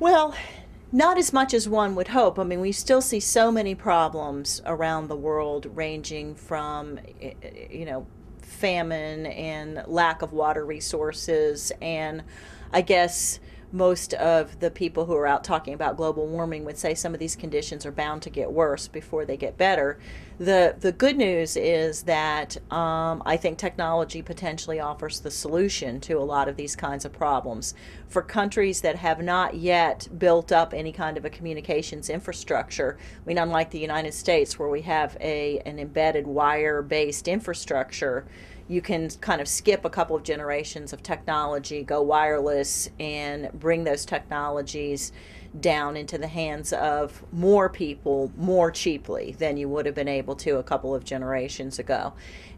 Well, not as much as one would hope. I mean, we still see so many problems around the world, ranging from, eh, eh, you know, famine and lack of water resources. And I guess most of the people who are out talking about global warming would say some of these conditions are bound to get worse before they get better. The the good news is that um, I think technology potentially offers the solution to a lot of these kinds of problems. For countries that have not yet built up any kind of a communications infrastructure, I mean, unlike the United States where we have a an embedded wire based infrastructure you can kind of skip a couple of generations of technology, go wireless, and bring those technologies down into the hands of more people more cheaply than you would have been able to a couple of generations ago.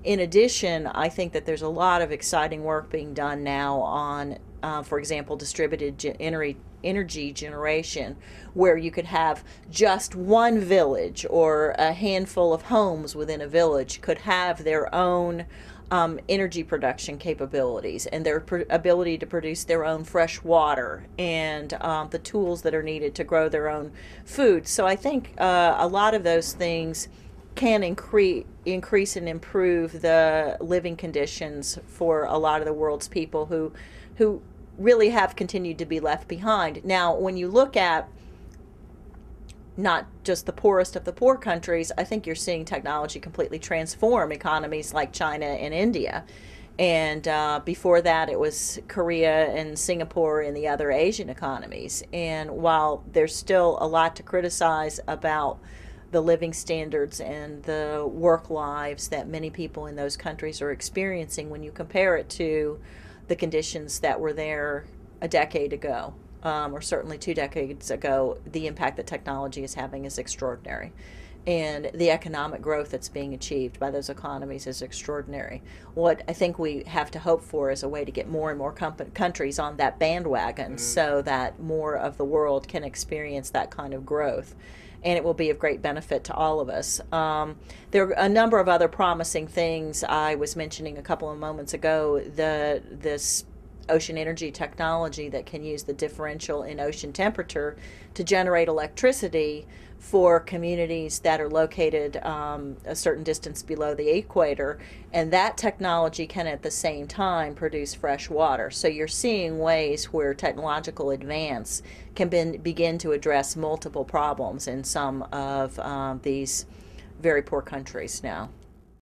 In addition, I think that there's a lot of exciting work being done now on, uh, for example, distributed energy energy generation where you could have just one village or a handful of homes within a village could have their own um, energy production capabilities and their pr- ability to produce their own fresh water and um, the tools that are needed to grow their own food. So I think uh, a lot of those things can increase increase and improve the living conditions for a lot of the world's people who who really have continued to be left behind. Now, when you look at not just the poorest of the poor countries, I think you're seeing technology completely transform economies like China and India. And uh, before that, it was Korea and Singapore and the other Asian economies. And while there's still a lot to criticize about the living standards and the work lives that many people in those countries are experiencing when you compare it to the conditions that were there a decade ago um, or certainly two decades ago, the impact that technology is having is extraordinary. And the economic growth that's being achieved by those economies is extraordinary. What I think we have to hope for is a way to get more and more comp- countries on that bandwagon mm-hmm. so that more of the world can experience that kind of growth and it will be of great benefit to all of us. Um, there are a number of other promising things I was mentioning a couple of moments ago. The this ocean energy technology that can use the differential in ocean temperature to generate electricity for communities that are located um, a certain distance below the equator. And that technology can at the same time produce fresh water. So you're seeing ways where technological advance can be, begin to address multiple problems in some of um, these very poor countries now.